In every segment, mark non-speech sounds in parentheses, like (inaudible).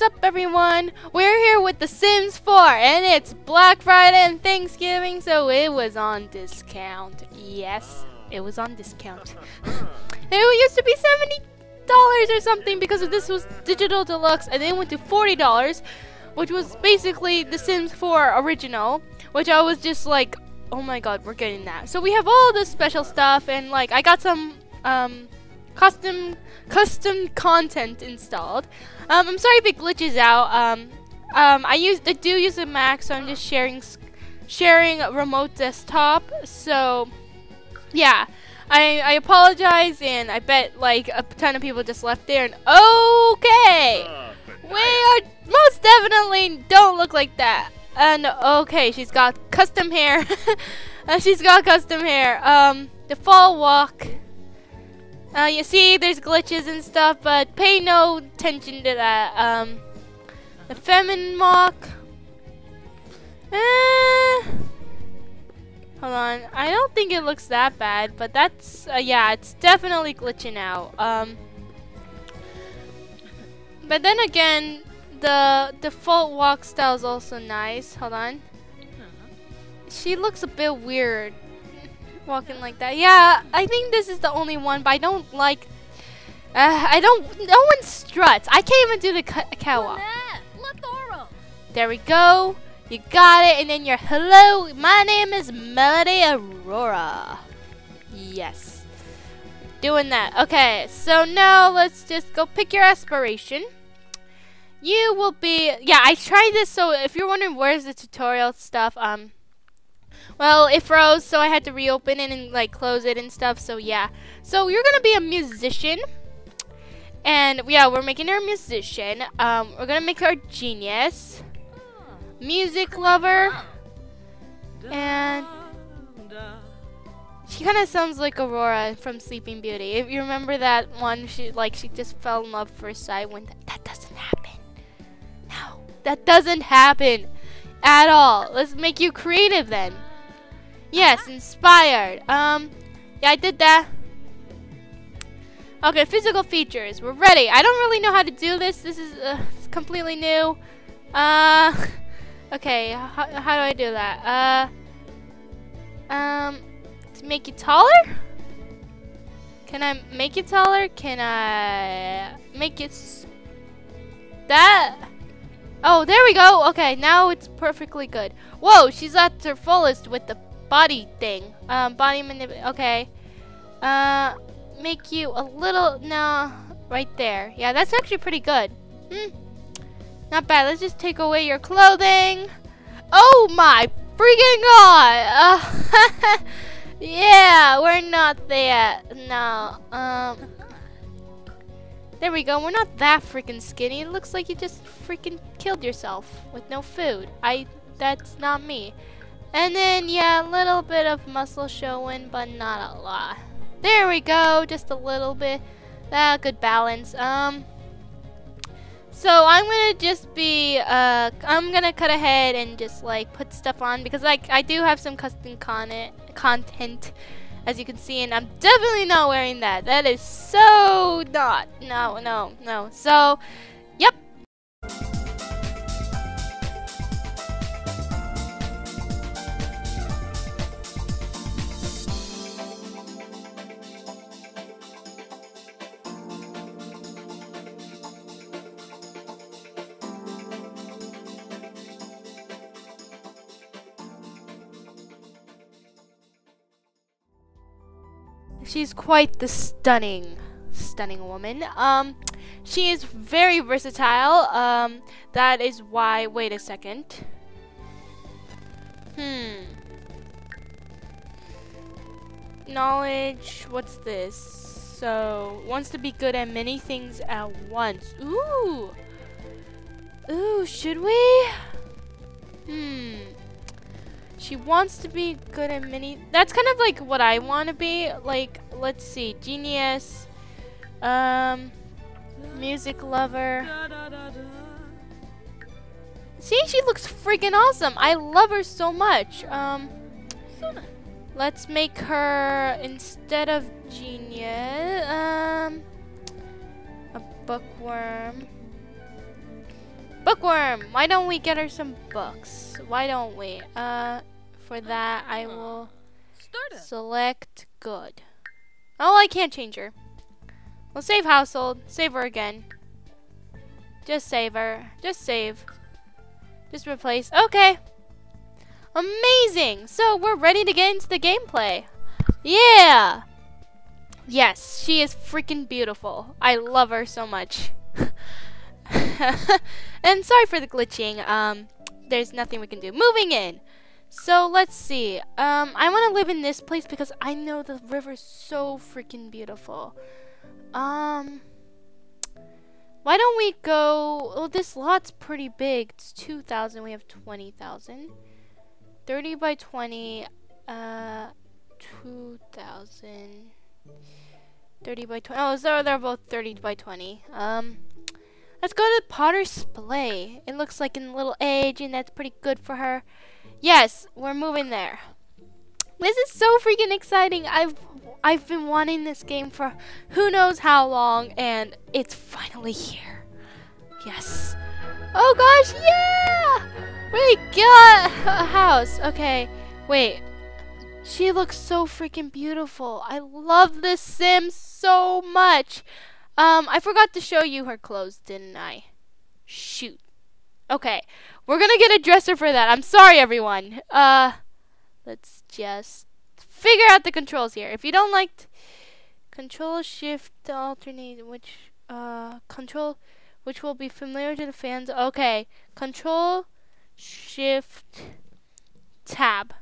what's up everyone? We're here with The Sims 4 and it's Black Friday and Thanksgiving so it was on discount. Yes, it was on discount. (laughs) it used to be $70 or something because this was digital deluxe and then went to $40 which was basically The Sims 4 original which I was just like oh my god we're getting that. So we have all this special stuff and like I got some um, custom custom content installed. Um, I'm sorry if it glitches out. Um, um, I use I do use a Mac, so I'm just sharing sharing remote desktop. So yeah, I I apologize, and I bet like a ton of people just left there. And okay, we are most definitely don't look like that. And okay, she's got custom hair. (laughs) she's got custom hair. Um, the fall walk. Uh, you see, there's glitches and stuff, but pay no attention to that. Um, the feminine walk. Eh, hold on. I don't think it looks that bad, but that's, uh, yeah, it's definitely glitching out. Um, but then again, the default walk style is also nice. Hold on. She looks a bit weird walking like that. Yeah, I think this is the only one, but I don't like. Uh, I don't. No one struts. I can't even do the catwalk. There we go. You got it, and then you're hello. My name is Melody Aurora. Yes, doing that. Okay, so now let's just go pick your aspiration. You will be. Yeah, I tried this. So if you're wondering where's the tutorial stuff, um, well, it froze, so I had to reopen it and like close it and stuff. So yeah. So you're gonna be a musician, and yeah, we're making her a musician. Um, we're gonna make her a genius, music lover, and she kind of sounds like Aurora from Sleeping Beauty. If you remember that one, she like she just fell in love first sight. When that, that doesn't happen. No, that doesn't happen at all. Let's make you creative then. Yes, inspired. Um, yeah, I did that. Okay, physical features. We're ready. I don't really know how to do this. This is uh, completely new. Uh, (laughs) okay, how, how do I do that? Uh, um, to make you taller? Can I make it taller? Can I make it that? Oh, there we go. Okay, now it's perfectly good. Whoa, she's at her fullest with the body thing. Um, body manip. Okay. Uh, make you a little. No, right there. Yeah, that's actually pretty good. Hmm. Not bad. Let's just take away your clothing. Oh my freaking god! Uh, (laughs) yeah, we're not there. No. Um. There we go. We're not that freaking skinny. It looks like you just freaking killed yourself with no food. I. That's not me. And then, yeah, a little bit of muscle showing, but not a lot. There we go, just a little bit. Ah, good balance. Um, so I'm gonna just be, uh, I'm gonna cut ahead and just like put stuff on because like I do have some custom content, content, as you can see, and I'm definitely not wearing that. That is so not, no, no, no. So, She's quite the stunning, stunning woman. Um, she is very versatile. Um, that is why. Wait a second. Hmm. Knowledge. What's this? So wants to be good at many things at once. Ooh. Ooh. Should we? Hmm. She wants to be good at many. That's kind of like what I want to be. Like, let's see, genius, um, music lover. See, she looks freaking awesome. I love her so much. Um, let's make her instead of genius, um, a bookworm. Bookworm! Why don't we get her some books? Why don't we? Uh, for that, I will select good. Oh, I can't change her. We'll save household. Save her again. Just save her. Just save. Just replace. Okay. Amazing! So, we're ready to get into the gameplay. Yeah! Yes, she is freaking beautiful. I love her so much. (laughs) and sorry for the glitching. Um, there's nothing we can do. Moving in. So let's see. Um, I want to live in this place because I know the river's so freaking beautiful. Um, why don't we go? Well, this lot's pretty big. It's 2,000. We have 20,000. 30 by 20. Uh, 2,000. 30 by 20. Oh, so they're both 30 by 20. Um, let's go to Potter's Splay. It looks like in little age, and that's pretty good for her. Yes, we're moving there. This is so freaking exciting. I've I've been wanting this game for who knows how long, and it's finally here. Yes. Oh gosh, yeah! We got a house. Okay, wait. She looks so freaking beautiful. I love this sim so much. Um, I forgot to show you her clothes, didn't I? Shoot. Okay, we're gonna get a dresser for that. I'm sorry, everyone. Uh, let's just figure out the controls here. If you don't like control shift alternate, which uh control, which will be familiar to the fans. Okay, control shift tab.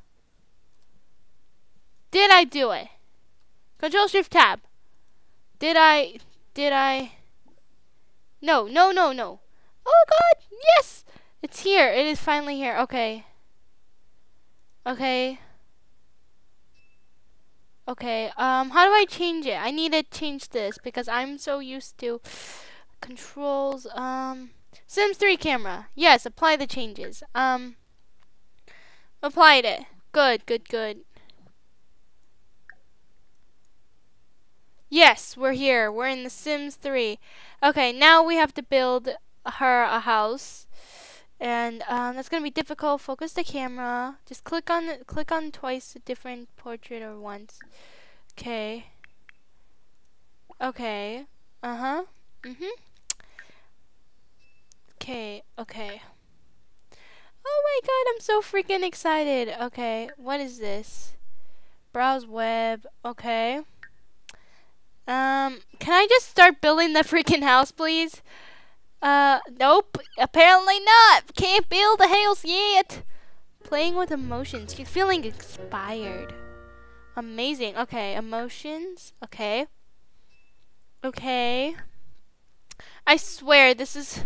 Did I do it? Control Shift Tab. Did I? Did I? No, no, no, no. Oh God! Yes, it's here. It is finally here. Okay. Okay. Okay. Um, how do I change it? I need to change this because I'm so used to controls. Um, Sims 3 camera. Yes, apply the changes. Um, applied it. Good, good, good. Yes, we're here. We're in The Sims 3. Okay, now we have to build her a house. And um, that's gonna be difficult. Focus the camera. Just click on click on twice a different portrait or once. Okay. Okay. Uh huh. Mhm. Okay. Okay. Oh my god, I'm so freaking excited. Okay, what is this? Browse web. Okay. Um, can I just start building the (laughs) freaking house, please? Uh, nope. Apparently not. Can't build a house yet. Playing with emotions. You're feeling inspired. Amazing. Okay, emotions. Okay. Okay. I swear this is...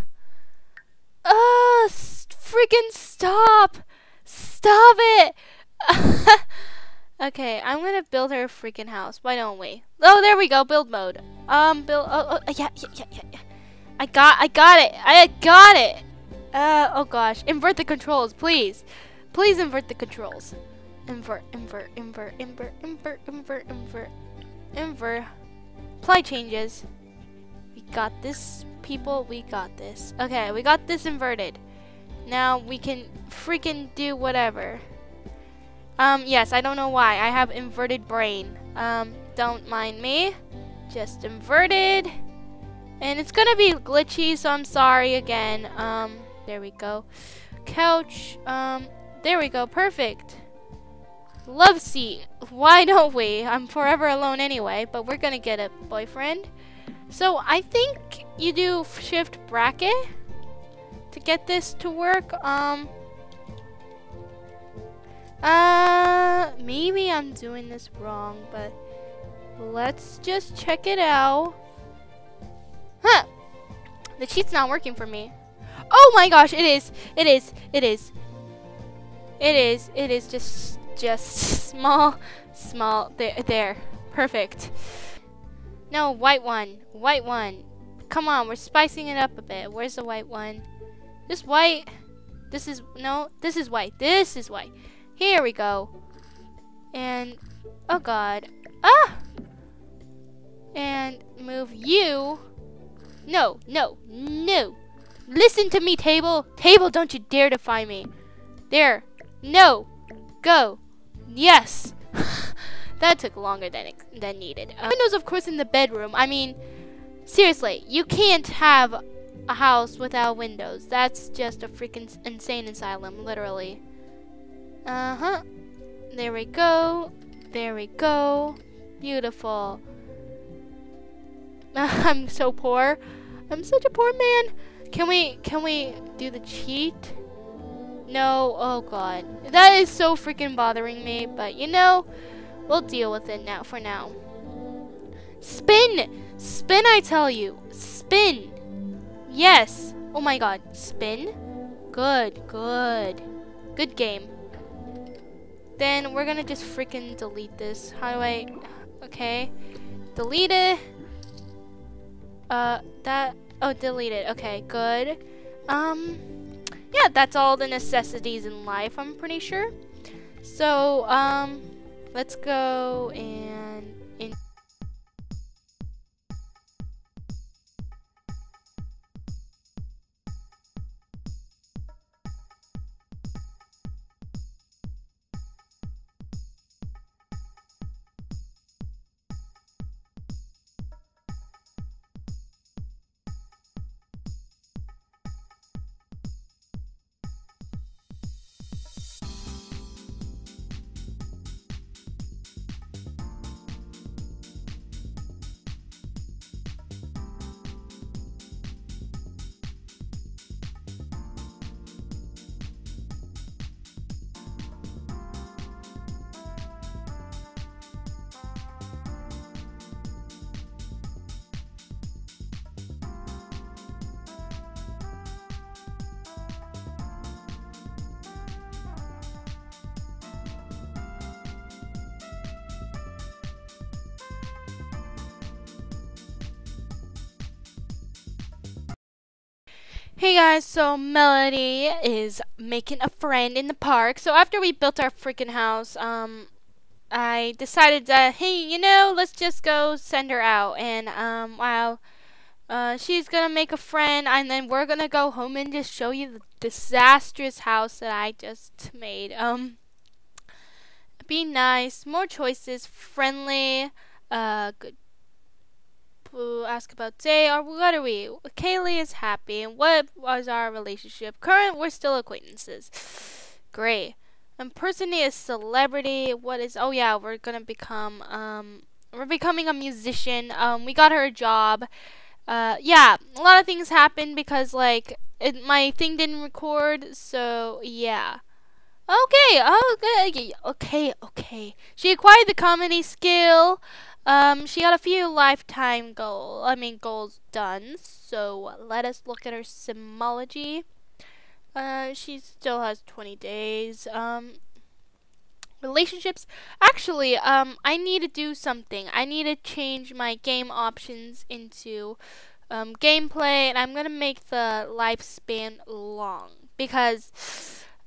Uh, freaking stop! Stop it! (laughs) Okay, I'm gonna build her a freaking house. Why don't we? Oh, there we go. Build mode. Um, build. Oh, oh yeah, yeah, yeah, yeah. I got, I got it. I got it. Uh, oh gosh. Invert the controls, please. Please invert the controls. Invert, invert, invert, invert, invert, invert, invert, invert. Apply changes. We got this, people. We got this. Okay, we got this inverted. Now we can freaking do whatever. Um, yes, I don't know why. I have inverted brain. Um, don't mind me. Just inverted. And it's gonna be glitchy, so I'm sorry again. Um, there we go. Couch. Um, there we go. Perfect. Love seat. Why don't we? I'm forever alone anyway, but we're gonna get a boyfriend. So I think you do shift bracket to get this to work. Um, uh, maybe I'm doing this wrong, but let's just check it out. Huh! The cheat's not working for me. Oh my gosh, it is, it is, it is. It is, it is just, just (laughs) small, small, there, there. Perfect. No, white one, white one. Come on, we're spicing it up a bit. Where's the white one? This white, this is, no, this is white, this is white. Here we go. And, oh god. Ah! And move you. No, no, no, Listen to me, table. Table, don't you dare defy me. There. No. Go. Yes. (laughs) that took longer than it, than needed. Uh, windows, of course, in the bedroom. I mean, seriously, you can't have a house without windows. That's just a freaking insane asylum, literally. Uh-huh. There we go. There we go. Beautiful. (laughs) I'm so poor. I'm such a poor man. Can we can we do the cheat? No. Oh god. That is so freaking bothering me, but you know, we'll deal with it now for now. Spin! Spin I tell you. Spin. Yes. Oh my god. Spin. Good. Good. Good game. Then we're gonna just freaking delete this. How do I okay. Delete it. Uh, that, oh, delete it. Okay, good. Um, yeah, that's all the necessities in life, I'm pretty sure. So, um, let's go and in Hey guys, so Melody is making a friend in the park. So after we built our freaking house, um, I decided that, hey, you know, let's just go send her out. And, um, while, uh, she's gonna make a friend, and then we're gonna go home and just show you the disastrous house that I just made. Um, be nice, more choices, friendly, uh, good ask about day or what are we? Kaylee is happy and what was our relationship? Current, we're still acquaintances. (sighs) Great. Impersonate a celebrity. What is? Oh yeah, we're gonna become. Um, we're becoming a musician. Um, we got her a job. Uh, yeah, a lot of things happened because like it, my thing didn't record. So yeah. Okay. Okay. Okay. Okay. She acquired the comedy skill. Um, she got a few lifetime goal, I mean goals done. So let us look at her Simology. Uh, she still has 20 days. Um, relationships. Actually, um, I need to do something. I need to change my game options into um, gameplay, and I'm gonna make the lifespan long because.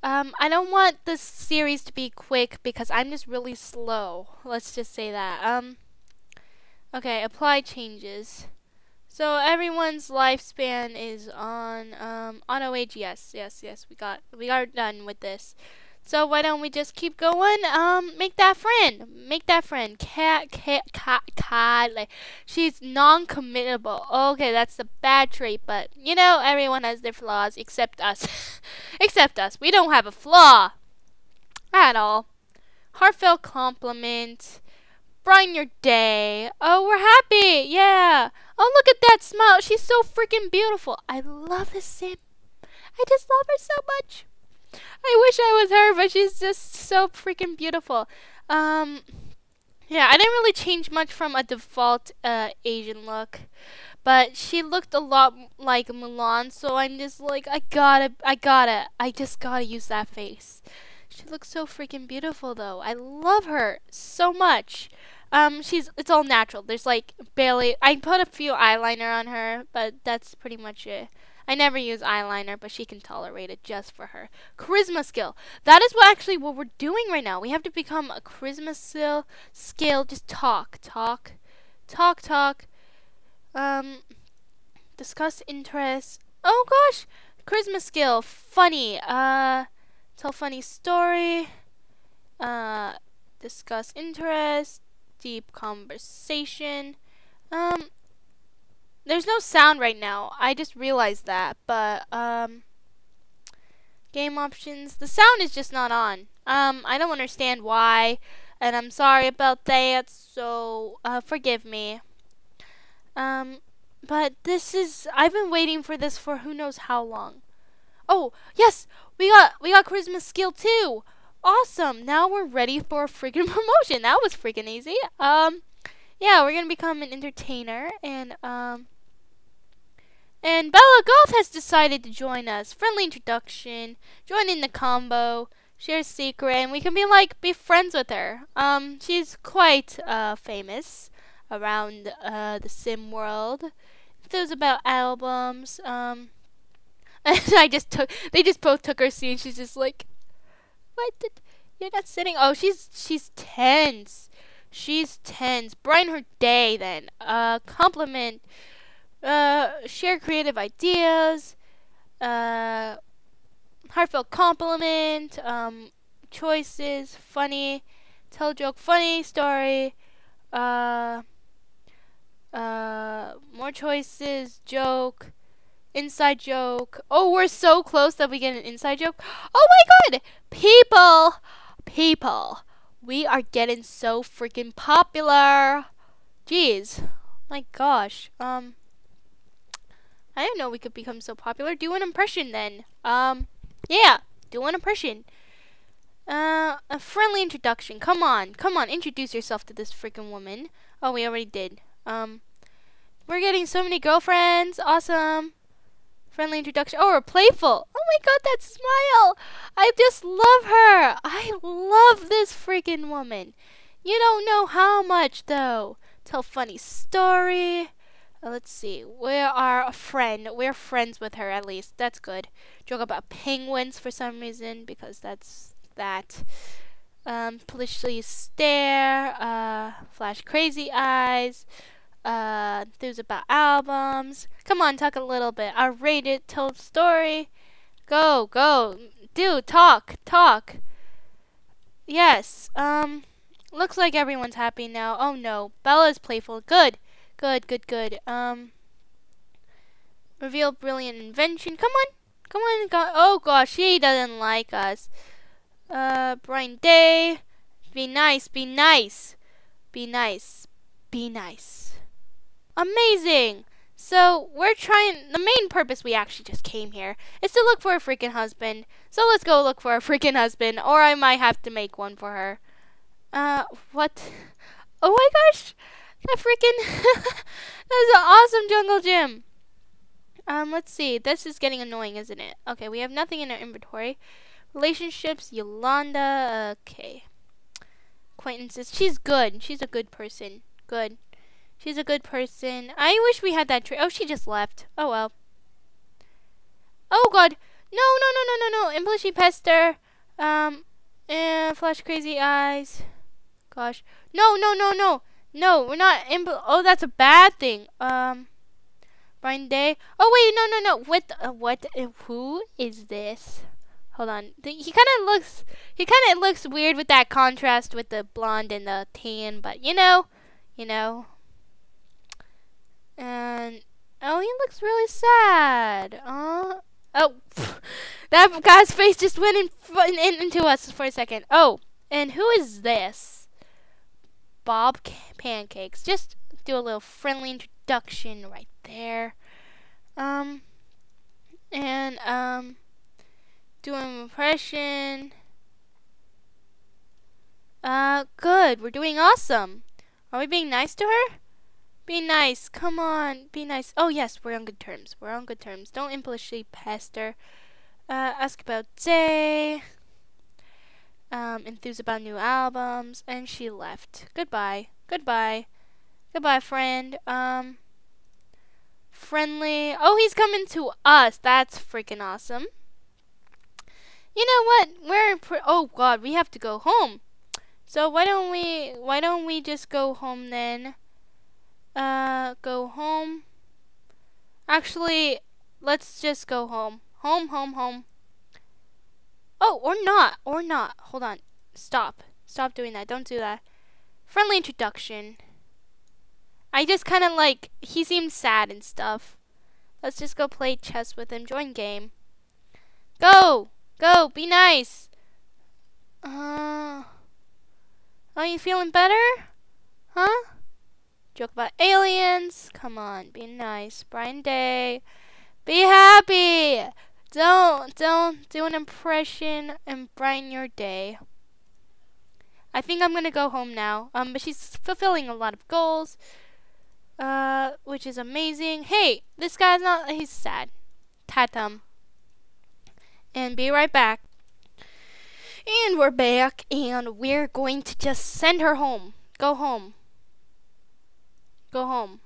Um, I don't want this series to be quick because I'm just really slow. Let's just say that. Um, Okay, apply changes. So everyone's lifespan is on um, auto age. Yes, yes, yes. We got we are done with this. So why don't we just keep going? Um, make that friend. Make that friend. Cat, cat, cat, cat. Like she's non-committable. Okay, that's a bad trait, but you know everyone has their flaws except us. (laughs) except us. We don't have a flaw at all. Heartfelt compliment. Brighten your day. Oh, we're happy. Yeah. Oh, look at that smile. She's so freaking beautiful. I love this sim. I just love her so much. I wish I was her, but she's just so freaking beautiful. Um, yeah, I didn't really change much from a default uh, Asian look, but she looked a lot like Mulan, so I'm just like, I gotta, I gotta, I just gotta use that face. She looks so freaking beautiful, though. I love her so much. Um, she's it's all natural. There's like barely. I put a few eyeliner on her, but that's pretty much it. I never use eyeliner, but she can tolerate it just for her. Charisma skill. That is what actually what we're doing right now. We have to become a charisma skill. Skill. Just talk, talk, talk, talk. Um, discuss interests. Oh gosh, charisma skill, funny. Uh, tell funny story. Uh, discuss interest, deep conversation. Um, there's no sound right now. I just realized that, but um, game options. The sound is just not on. Um, I don't understand why, and I'm sorry about that. So uh, forgive me. Um, but this is I've been waiting for this for who knows how long. Oh yes, we got we got charisma skill too. Awesome. Now we're ready for a freaking (laughs) promotion. That was freaking easy. Um, yeah, we're gonna become an entertainer and um. And Bella Goth has decided to join us. Friendly introduction, join in the combo, share secret, and we can be like be friends with her. Um, she's quite uh famous around uh the sim world. Those about albums. Um, (laughs) and I just took. They just both took her seat. She's just like, what? Did, you're not sitting. Oh, she's she's tense. She's tense. Brighten her day then. Uh, compliment uh, share creative ideas, uh, heartfelt compliment, um, choices, funny, tell joke, funny story, uh, uh, more choices, joke, inside joke. Oh, we're so close that we get an inside joke. Oh my god! People! People! We are getting so freaking popular! Jeez. My gosh. Um. I didn't know we could become so popular. Do an impression then. Um, yeah, do an impression. Uh, a friendly introduction. Come on, come on, introduce yourself to this freaking woman. Oh, we already did. Um, we're getting so many girlfriends. Awesome. Friendly introduction. Oh, we're playful. Oh my god, that smile. I just love her. I love this freaking woman. You don't know how much, though. Tell funny story. Uh, let's see. We are a friend. We're friends with her at least. That's good. Joke about penguins for some reason because that's that. Um, politely stare. Uh, flash crazy eyes. Uh, about albums. Come on, talk a little bit. I rate it. Story. Go, go. do talk, talk. Yes. Um, looks like everyone's happy now. Oh no, Bella's playful. Good. Good, good, good. Um, reveal brilliant invention. Come on, come on. Go oh gosh, he doesn't like us. Uh, Brighten Day. Be nice, be nice, be nice, be nice. Amazing. So we're trying. The main purpose we actually just came here is to look for a freaking husband. So let's go look for a freaking husband, or I might have to make one for her. Uh, what? Oh my gosh. That freaking (laughs) That's an awesome jungle gym. Um, let's see. This is getting annoying, isn't it? Okay, we have nothing in our inventory. Relationships, Yolanda. Okay. Acquaintances. She's good. She's a good person. Good. She's a good person. I wish we had that tree. Oh, she just left. Oh, well. Oh, God. No, no, no, no, no, no. Implicitly Pester. Um, and Flash Crazy Eyes. Gosh. No, no, no, no. No, we're not. Impl- oh, that's a bad thing. Um, Brighten Day. Oh wait, no, no, no. What? Uh, what? Uh, who is this? Hold on. The, he kind of looks. He kind of looks weird with that contrast with the blonde and the tan. But you know, you know. And oh, he looks really sad. Uh, oh, (laughs) that guy's face just went in, in into us for a second. Oh, and who is this? Bob Pancakes. Just do a little friendly introduction right there. Um, and, um, do an impression. Uh, good. We're doing awesome. Are we being nice to her? Be nice. Come on. Be nice. Oh, yes. We're on good terms. We're on good terms. Don't implicitly pester. Uh, ask about day um, enthused about new albums, and she left. Goodbye. Goodbye. Goodbye, friend. Um, friendly. Oh, he's coming to us. That's freaking awesome. You know what? We're oh god, we have to go home. So why don't we why don't we just go home then? Uh, go home. Actually, let's just go home. Home, home, home. Oh, or not, or not. Hold on. Stop. Stop doing that. Don't do that. Friendly introduction. I just kind of like, he seems sad and stuff. Let's just go play chess with him. Join game. Go! Go! Be nice! Uh, are you feeling better? Huh? Joke about aliens. Come on, be nice. Brighten Day. Be happy! Don't, don't do an impression and brighten your day. I think I'm gonna go home now. Um, but she's fulfilling a lot of goals, uh, which is amazing. Hey, this guy's not. He's sad. Tatum. And be right back. And we're back, and we're going to just send her home. Go home. Go home.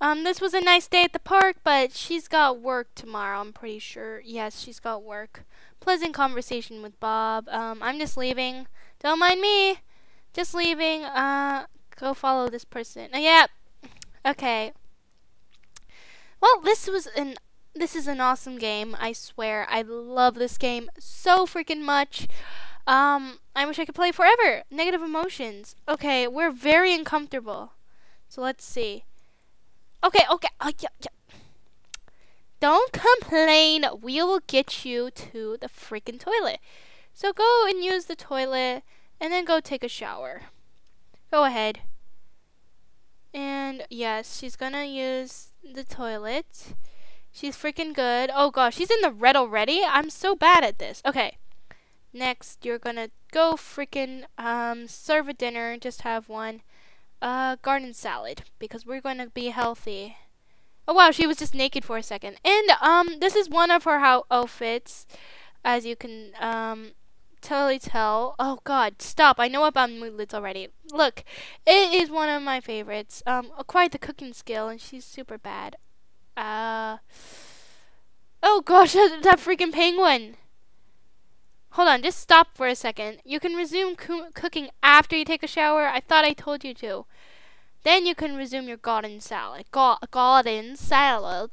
Um, this was a nice day at the park, but she's got work tomorrow, I'm pretty sure. Yes, she's got work. Pleasant conversation with Bob. Um, I'm just leaving. Don't mind me. Just leaving. Uh, go follow this person. Uh, yeah. Okay. Well, this was an this is an awesome game. I swear. I love this game so freaking much. Um, I wish I could play forever. Negative emotions. Okay, we're very uncomfortable. So let's see. Okay, okay. Uh, yeah, yeah. Don't complain. We will get you to the freaking toilet. So go and use the toilet and then go take a shower. Go ahead. And yes, she's gonna use the toilet. She's freaking good. Oh gosh, she's in the red already? I'm so bad at this. Okay. Next, you're gonna go freaking um, serve a dinner. Just have one. Uh, garden salad. Because we're gonna be healthy. Oh wow, she was just naked for a second. And um, this is one of her how outfits. As you can um, totally tell. Oh God, stop! I know about moodlets already. Look, it is one of my favorites. Um, acquired the cooking skill, and she's super bad. Uh. Oh gosh, that, (laughs) that freaking penguin! Hold on, just stop for a second. You can resume co cooking after you take a shower. I thought I told you to. Then you can resume your garden salad. Ga garden salad.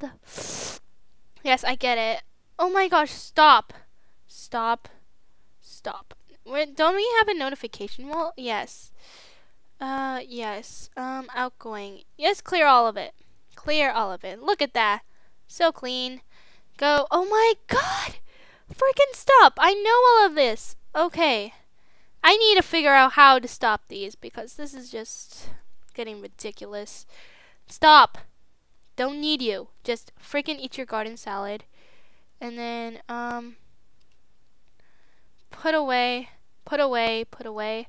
Yes, I get it. Oh my gosh, stop. Stop stop. don't we have a notification wall? Yes. Uh, yes. Um, outgoing. Yes, clear all of it. Clear all of it. Look at that. So clean. Go. Oh my god! Freaking stop! I know all of this. Okay. I need to figure out how to stop these because this is just getting ridiculous. Stop! Don't need you. Just freaking eat your garden salad. And then, um put away, put away, put away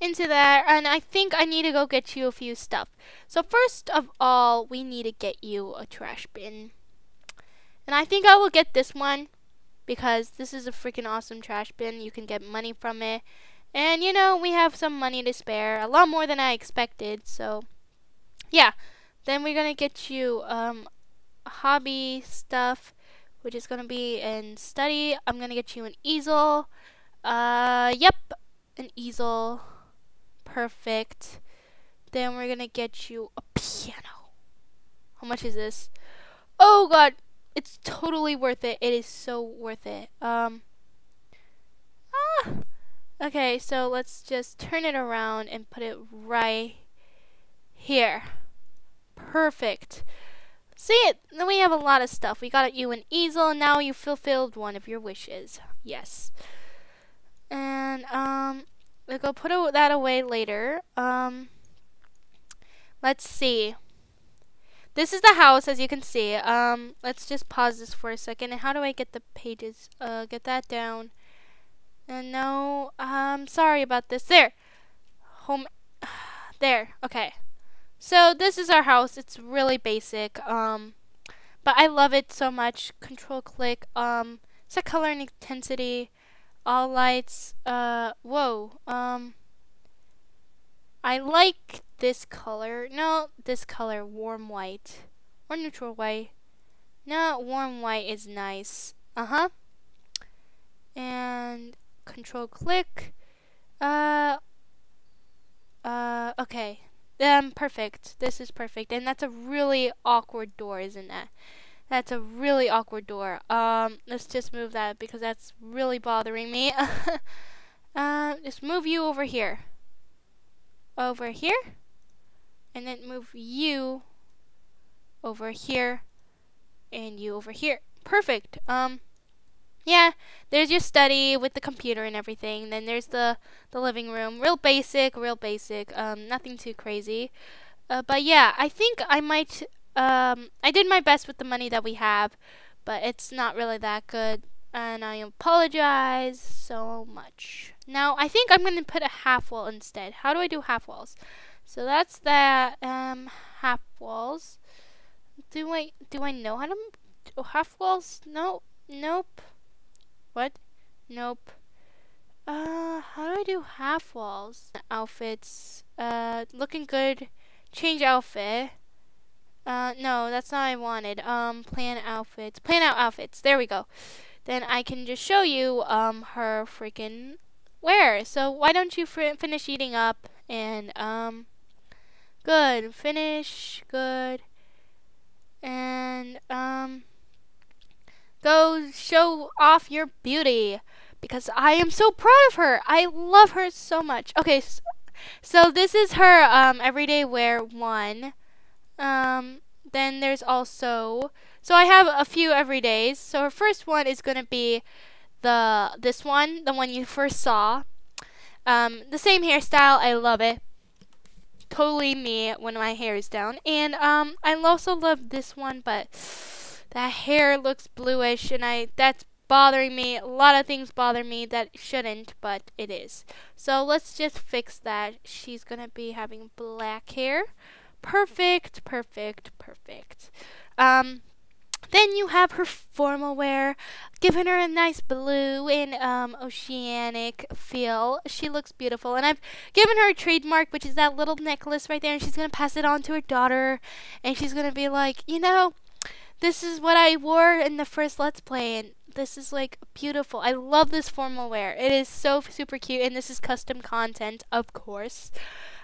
into there. And I think I need to go get you a few stuff. So first of all, we need to get you a trash bin. And I think I will get this one because this is a freaking awesome trash bin. You can get money from it. And you know, we have some money to spare, a lot more than I expected. So yeah, then we're going to get you um hobby stuff which is going to be in study. I'm going to get you an easel. Uh, yep, an easel. Perfect. Then we're gonna get you a piano. How much is this? Oh god, it's totally worth it. It is so worth it. Um. Ah. Okay, so let's just turn it around and put it right here. Perfect. See it? Then we have a lot of stuff. We got you an easel, and now you fulfilled one of your wishes. Yes. And um, we'll go put that away later. Um, let's see. This is the house, as you can see. Um, let's just pause this for a second. And how do I get the pages? Uh, get that down. And no, um, sorry about this. There, home. (sighs) There. Okay. So this is our house. It's really basic. Um, but I love it so much. Control click. Um, set color and intensity all lights, uh, whoa, um, I like this color, no, this color, warm white, or neutral white, no, warm white is nice, uh-huh, and control click, uh, uh, okay, um, perfect, this is perfect, and that's a really awkward door, isn't it? That's a really awkward door. Um, let's just move that because that's really bothering me. (laughs) uh, just move you over here. Over here. And then move you over here. And you over here. Perfect. Um, yeah, there's your study with the computer and everything. Then there's the, the living room. Real basic, real basic. Um, nothing too crazy. Uh, but yeah, I think I might um, I did my best with the money that we have, but it's not really that good. And I apologize so much. Now, I think I'm going to put a half wall instead. How do I do half walls? So that's that, um, half walls. Do I, do I know how to do half walls? No, nope. What? Nope. Uh, how do I do half walls? Outfits, uh, looking good. Change outfit. Uh, no, that's not what I wanted. Um, plan outfits. Plan out outfits. There we go. Then I can just show you, um, her freaking wear. So why don't you finish eating up and, um, good. Finish. Good. And, um, go show off your beauty. Because I am so proud of her. I love her so much. Okay, so, so this is her, um, everyday wear one. Um, then there's also, so I have a few everydays. So her first one is going to be the, this one, the one you first saw. Um, the same hairstyle, I love it. Totally me when my hair is down. And, um, I also love this one, but that hair looks bluish and I, that's bothering me. A lot of things bother me that shouldn't, but it is. So let's just fix that. She's going to be having black hair. Perfect, perfect, perfect. Um, then you have her formal wear, giving her a nice blue and um, oceanic feel. She looks beautiful. And I've given her a trademark, which is that little necklace right there. And she's going to pass it on to her daughter. And she's going to be like, you know, this is what I wore in the first Let's Play. And this is like beautiful. I love this formal wear. It is so super cute. And this is custom content, of course.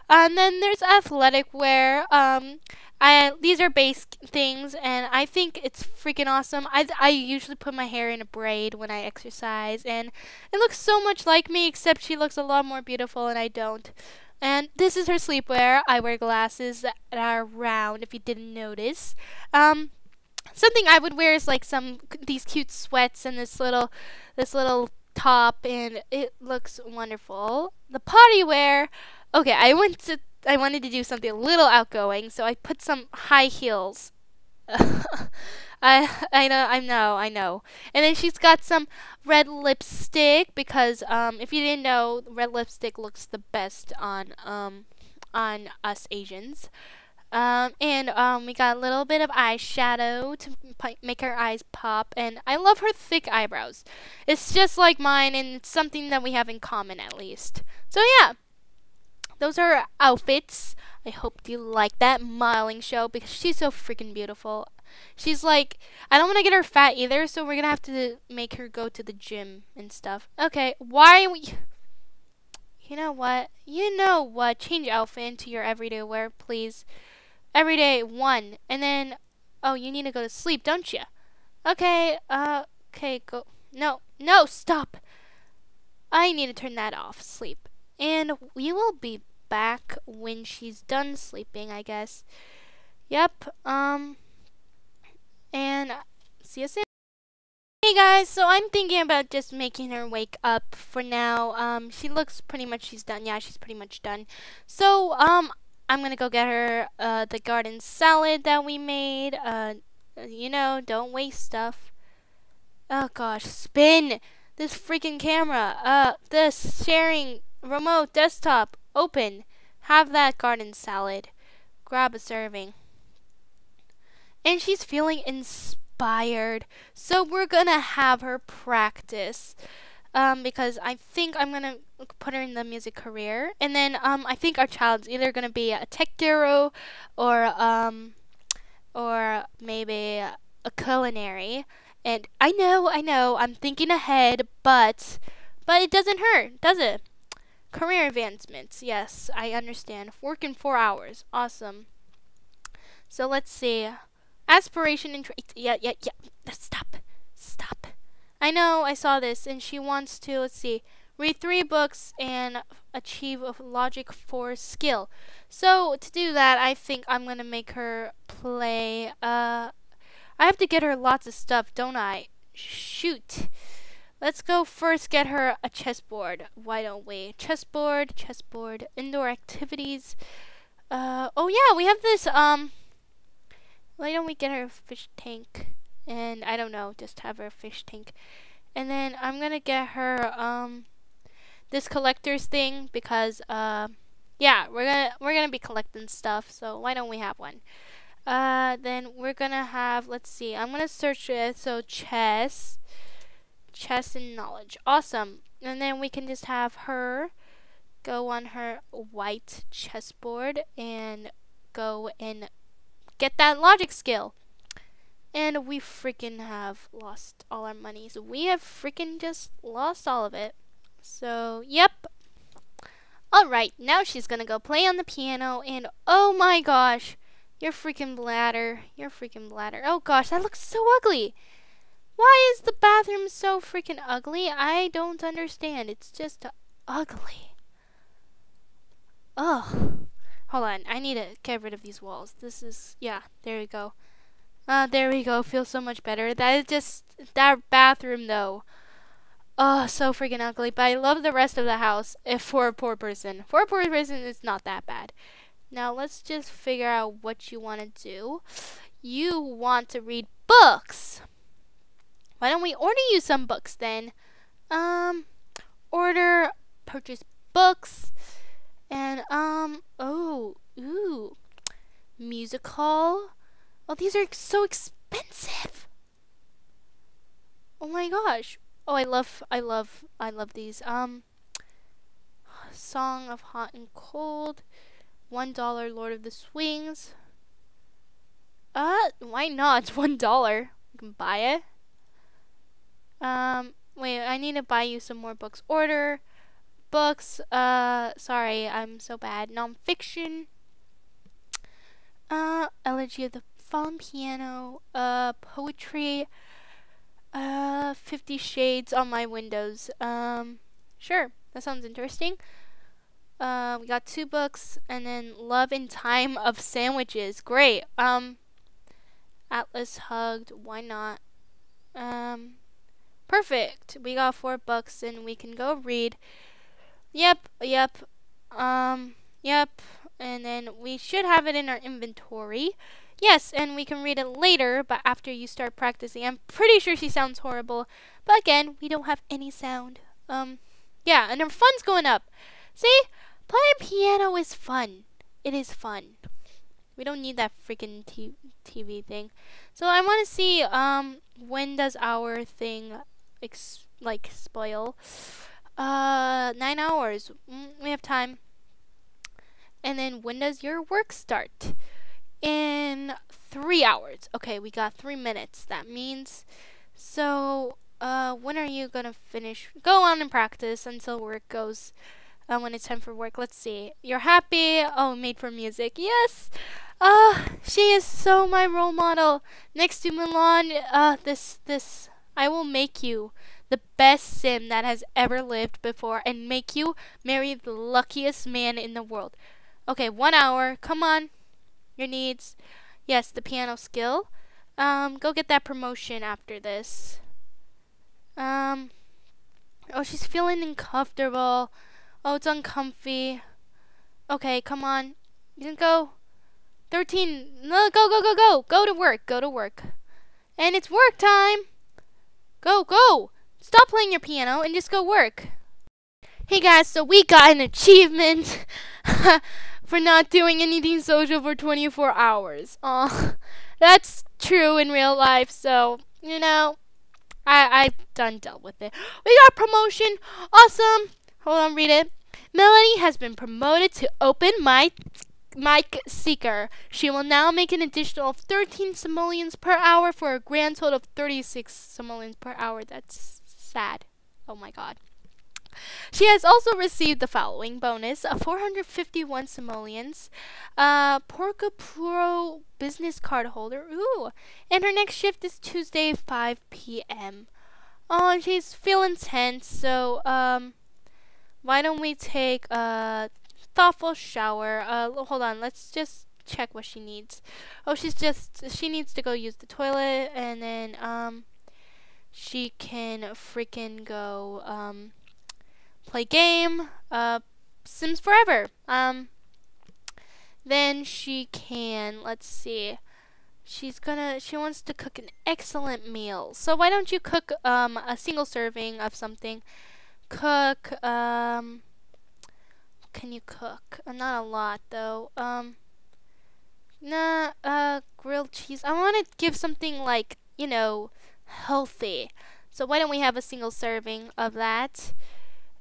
And then there's athletic wear. Um, I these are base things, and I think it's freaking awesome. I I usually put my hair in a braid when I exercise, and it looks so much like me, except she looks a lot more beautiful, and I don't. And this is her sleepwear. I wear glasses that are round, if you didn't notice. Um, something I would wear is like some these cute sweats and this little this little top, and it looks wonderful. The potty wear. Okay, I went to I wanted to do something a little outgoing, so I put some high heels. (laughs) I I know I know I know. And then she's got some red lipstick because um if you didn't know, red lipstick looks the best on um on us Asians. Um, and um, we got a little bit of eyeshadow to make her eyes pop. And I love her thick eyebrows. It's just like mine, and it's something that we have in common at least. So yeah, those are outfits. I hope you like that modeling show because she's so freaking beautiful. She's like, I don't want to get her fat either, so we're gonna have to make her go to the gym and stuff. Okay, why are we? You know what? You know what? Change outfit into your everyday wear, please. Everyday one, and then, oh, you need to go to sleep, don't you? Okay, uh, okay, go. No, no, stop. I need to turn that off. Sleep. And we will be back when she's done sleeping, I guess. Yep, um, and see you soon. Hey guys, so I'm thinking about just making her wake up for now. Um, she looks pretty much she's done. Yeah, she's pretty much done. So, um, I'm gonna go get her, uh, the garden salad that we made. Uh, you know, don't waste stuff. Oh gosh, spin! This freaking camera. Uh, this sharing remote desktop. Open. Have that garden salad. Grab a serving. And she's feeling inspired. So we're to have her practice. Um, because I think I'm to put her in the music career. And then um, I think our child's either to be a tech guru or, um, or maybe a culinary. And I know, I know, I'm thinking ahead, but, but it doesn't hurt, does it? Career advancements. Yes, I understand. Work in four hours. Awesome. So let's see. aspiration and traits. Yeah, yeah, yeah. Stop. Stop. I know, I saw this, and she wants to, let's see, read three books and achieve a logic 4 skill. So, to do that, I think I'm going to make her play, uh, I have to get her lots of stuff, don't I? Shoot. Let's go first get her a chessboard. Why don't we? Chessboard, chessboard, indoor activities. Uh, oh yeah, we have this, um, why don't we get her a fish tank? And I don't know, just have her fish tank. And then I'm gonna get her, um, this collector's thing because, uh, yeah, we're gonna, we're gonna be collecting stuff, so why don't we have one? Uh, then we're gonna have, let's see, I'm gonna search it, so chess, chess and knowledge. Awesome. And then we can just have her go on her white chessboard and go and get that logic skill. And we freaking have lost all our monies. We have freaking just lost all of it. So, yep. Alright, now she's gonna go play on the piano and oh my gosh, your freaking bladder, your freaking bladder. Oh gosh, that looks so ugly. Why is the bathroom so freaking ugly? I don't understand. It's just ugly. Ugh. Hold on, I need to get rid of these walls. This is, yeah, there we go. Uh, there we go, feels so much better. That is just, that bathroom though. Oh, so freaking ugly. But I love the rest of the house if for a poor person. For a poor person, it's not that bad. Now, let's just figure out what you want to do. You want to read books. Why don't we order you some books then? Um, order, purchase books. And, um, oh, ooh, music hall. Oh, these are so expensive. Oh my gosh. Oh, I love, I love, I love these. Um, Song of Hot and Cold. One dollar, Lord of the Swings. Uh, why not? (laughs) One dollar. You can buy it. Um, wait, I need to buy you some more books. Order books. Uh, sorry, I'm so bad. Nonfiction. Uh, Elegy of the Fallen Piano. Uh, poetry. Uh, Fifty Shades on my windows. Um, sure, that sounds interesting. Uh, we got two books, and then Love in Time of Sandwiches. Great. Um, Atlas Hugged. Why not? Um, perfect. We got four books, and we can go read. Yep, yep. Um, yep. And then we should have it in our inventory. Yes, and we can read it later, but after you start practicing. I'm pretty sure she sounds horrible. But again, we don't have any sound. Um, yeah, and her fun's going up. See? Playing piano is fun. It is fun. We don't need that freaking TV thing. So I want to see, um, when does our thing, like, spoil? Uh, nine hours. Mm, we have time. And then when does your work start? In three hours. Okay, we got three minutes. That means, so, uh, when are you gonna finish? Go on and practice until work goes, uh, when it's time for work. Let's see. You're happy? Oh, made for music. Yes! Uh, she is so my role model. Next to Milan, uh, this, this, I will make you the best sim that has ever lived before and make you marry the luckiest man in the world. Okay, one hour. Come on. Your needs. Yes, the piano skill. Um, go get that promotion after this. Um, oh, she's feeling uncomfortable. Oh, it's uncomfy. Okay, come on. You can go. 13. No, go, go, go, go. Go to work. Go to work. And it's work time. Go, go. Stop playing your piano and just go work. Hey guys, so we got an achievement (laughs) for not doing anything social for 24 hours. Aw, that's true in real life, so, you know, I, I've done dealt with it. We got promotion. Awesome. Hold on, read it. Melanie has been promoted to open my mic seeker. She will now make an additional of 13 simoleons per hour for a grand total of 36 simoleons per hour. That's sad. Oh my god. She has also received the following bonus: uh, 451 simoleons, uh, Porco Pro business card holder. Ooh, and her next shift is Tuesday, 5 p.m. Oh, she's feeling tense, so um, why don't we take a thoughtful shower? Uh, hold on, let's just check what she needs. Oh, she's just she needs to go use the toilet, and then um, she can freaking go um play game, uh, Sims Forever. Um, then she can, let's see, she's gonna, she wants to cook an excellent meal. So why don't you cook, um, a single serving of something? Cook, um, can you cook? Uh, not a lot, though. Um, nah, uh, grilled cheese. I want to give something like, you know, healthy. So why don't we have a single serving of that?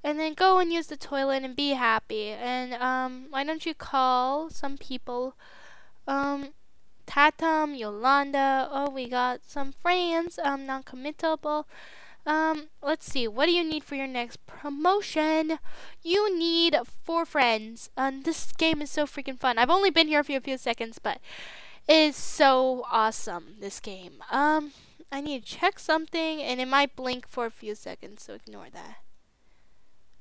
and then go and use the toilet and be happy. And um, why don't you call some people? Um, Tatum, Yolanda. Oh, we got some friends. Um, non-committable. Um, let's see. What do you need for your next promotion? You need four friends. Um, this game is so freaking fun. I've only been here for a few seconds, but it is so awesome. This game. Um, I need to check something, and it might blink for a few seconds, so ignore that.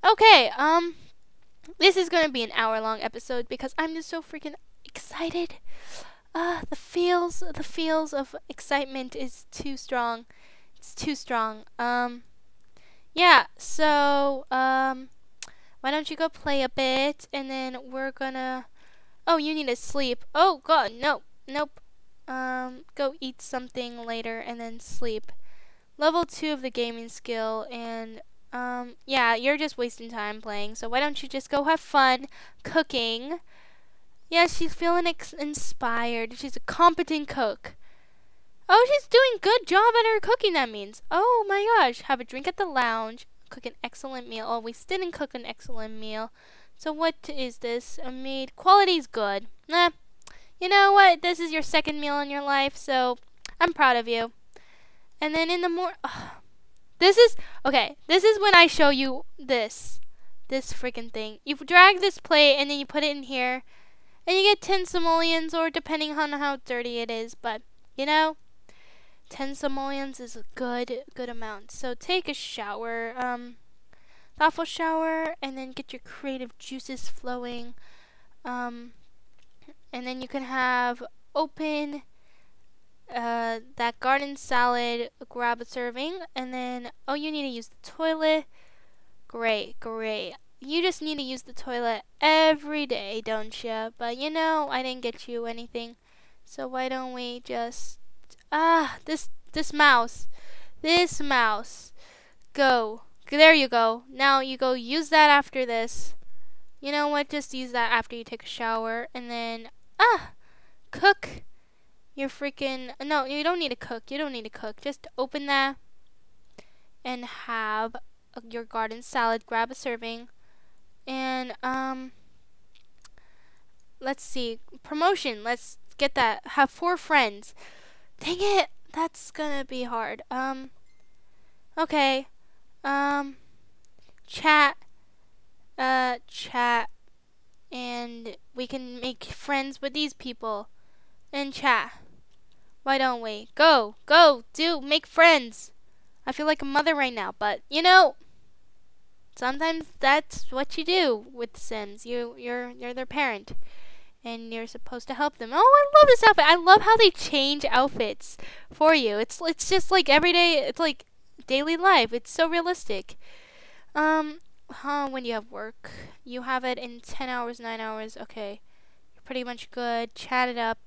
Okay, um, this is gonna be an hour long episode because I'm just so freaking excited. Uh, the feels, the feels of excitement is too strong. It's too strong. Um, yeah, so, um, why don't you go play a bit and then we're gonna, oh, you need to sleep. Oh, God, no, nope. Um, go eat something later and then sleep. Level 2 of the gaming skill and um, yeah, you're just wasting time playing, so why don't you just go have fun cooking? Yeah, she's feeling inspired. She's a competent cook. Oh, she's doing good job at her cooking, that means. Oh my gosh, have a drink at the lounge, cook an excellent meal. Oh, we didn't cook an excellent meal. So what is this? A meat. Quality's good. Nah. You know what? This is your second meal in your life, so I'm proud of you. And then in the morning... This is okay. This is when I show you this, this freaking thing. You drag this plate and then you put it in here, and you get ten simoleons, or depending on how dirty it is. But you know, ten simoleons is a good good amount. So take a shower, um, thoughtful shower, and then get your creative juices flowing. Um, and then you can have open uh, that garden salad, grab a serving, and then, oh, you need to use the toilet. Great, great. You just need to use the toilet every day, don't you? But you know, I didn't get you anything. So why don't we just, ah, this, this mouse, this mouse, go. There you go. Now you go use that after this. You know what? Just use that after you take a shower. And then, ah, cook your freaking no you don't need to cook you don't need to cook just open that and have your garden salad grab a serving and um let's see promotion let's get that have four friends dang it that's gonna be hard um okay um chat uh chat and we can make friends with these people and chat. Why don't we? Go, go, do, make friends. I feel like a mother right now, but you know, sometimes that's what you do with Sims. You, you're, you're their parent, and you're supposed to help them. Oh, I love this outfit. I love how they change outfits for you. It's, it's just like everyday. It's like daily life. It's so realistic. Um, huh? When you have work, you have it in ten hours, nine hours. Okay, you're pretty much good. Chat it up.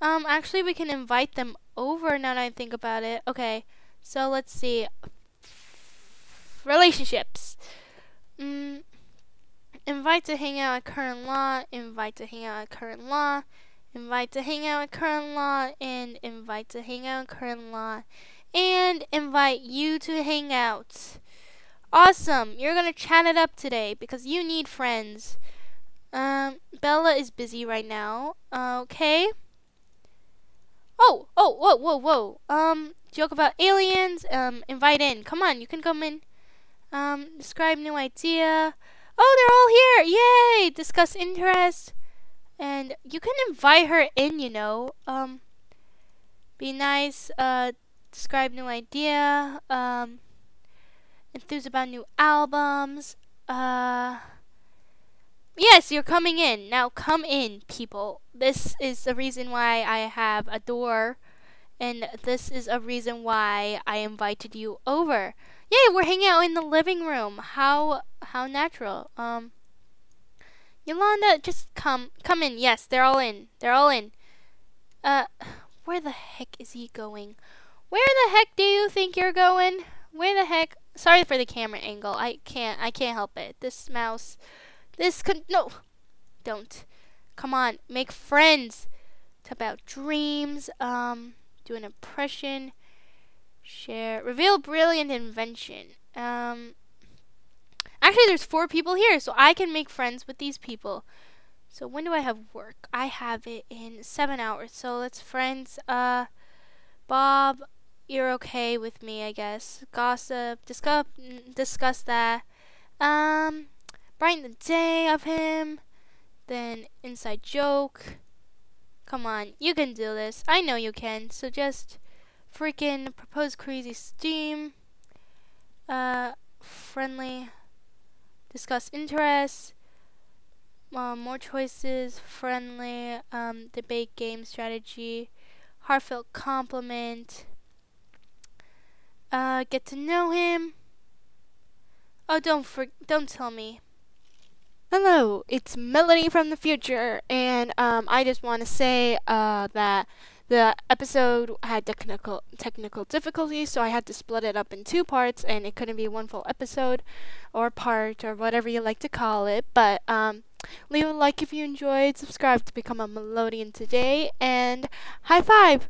Um, actually, we can invite them over now that I think about it. Okay, so let's see. Relationships. Mm, invite to hang out at current lot, invite to hang out at current lot, invite to hang out at current lot, and invite to hang out at current lot, and invite you to hang out. Awesome! You're gonna chat it up today because you need friends. Um, Bella is busy right now. Okay. Oh, oh, whoa, whoa, whoa. Um, joke about aliens. Um, invite in. Come on, you can come in. Um, describe new idea. Oh, they're all here! Yay! Discuss interest. And you can invite her in, you know. Um, be nice. Uh, describe new idea. Um, enthuse about new albums. Uh, yes, you're coming in. Now come in, people. This is the reason why I have a door. And this is a reason why I invited you over. Yay, we're hanging out in the living room. How how natural. Um Yolanda, just come come in. Yes, they're all in. They're all in. Uh where the heck is he going? Where the heck do you think you're going? Where the heck? Sorry for the camera angle. I can't I can't help it. This mouse this could no. Don't. Come on, make friends. It's about dreams. Um do an impression. Share. Reveal brilliant invention. Um, actually, there's four people here, so I can make friends with these people. So when do I have work? I have it in seven hours. So let's friends. Uh, Bob, you're okay with me, I guess. Gossip, discuss, discuss that. Um, brighten the day of him. Then inside joke. Come on, you can do this. I know you can. So just freaking propose crazy steam. Uh, friendly. Discuss interests. Uh, more choices. Friendly. Um, debate game strategy. Heartfelt compliment. Uh, get to know him. Oh, don't for don't tell me. Hello, it's Melody from the future, and um, I just want to say uh, that the episode had technical technical difficulties, so I had to split it up in two parts, and it couldn't be one full episode or part or whatever you like to call it. But um, leave a like if you enjoyed, subscribe to become a Melodian today, and high five!